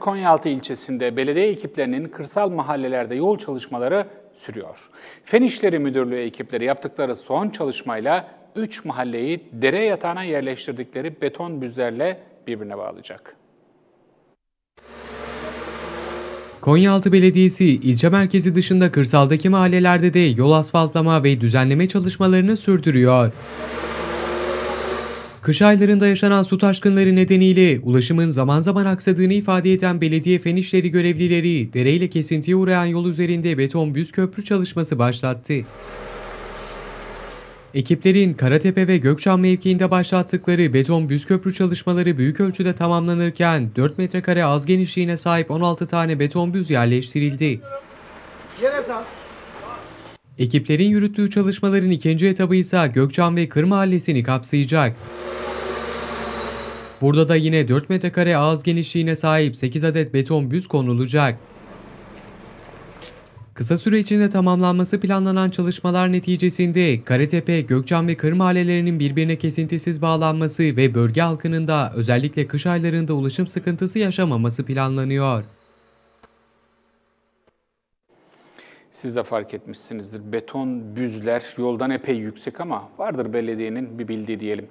Konyaaltı ilçesinde belediye ekiplerinin kırsal mahallelerde yol çalışmaları sürüyor. Fen İşleri Müdürlüğü ekipleri yaptıkları son çalışmayla 3 mahalleyi dere yatağına yerleştirdikleri beton büzlerle birbirine bağlayacak. Konyaaltı Belediyesi ilçe merkezi dışında kırsaldaki mahallelerde de yol asfaltlama ve düzenleme çalışmalarını sürdürüyor. Kış aylarında yaşanan su taşkınları nedeniyle ulaşımın zaman zaman aksadığını ifade eden belediye fen işleri görevlileri dereyle kesintiye uğrayan yol üzerinde beton büz köprü çalışması başlattı. Ekiplerin Karatepe ve Gökçam mevkiinde başlattıkları beton büz köprü çalışmaları büyük ölçüde tamamlanırken 4 metrekare az genişliğine sahip 16 tane beton büz yerleştirildi. Yere sal. Ekiplerin yürüttüğü çalışmaların ikinci etabı ise Gökçam ve Kır Mahallesi'ni kapsayacak. Burada da yine 4 metrekare ağız genişliğine sahip 8 adet beton büz konulacak. Kısa süre içinde tamamlanması planlanan çalışmalar neticesinde Karatepe, Gökçam ve Kır mahallelerinin birbirine kesintisiz bağlanması ve bölge halkının da özellikle kış aylarında ulaşım sıkıntısı yaşamaması planlanıyor. Siz de fark etmişsinizdir. Beton büzler yoldan epey yüksek ama vardır belediyenin bir bildiği diyelim.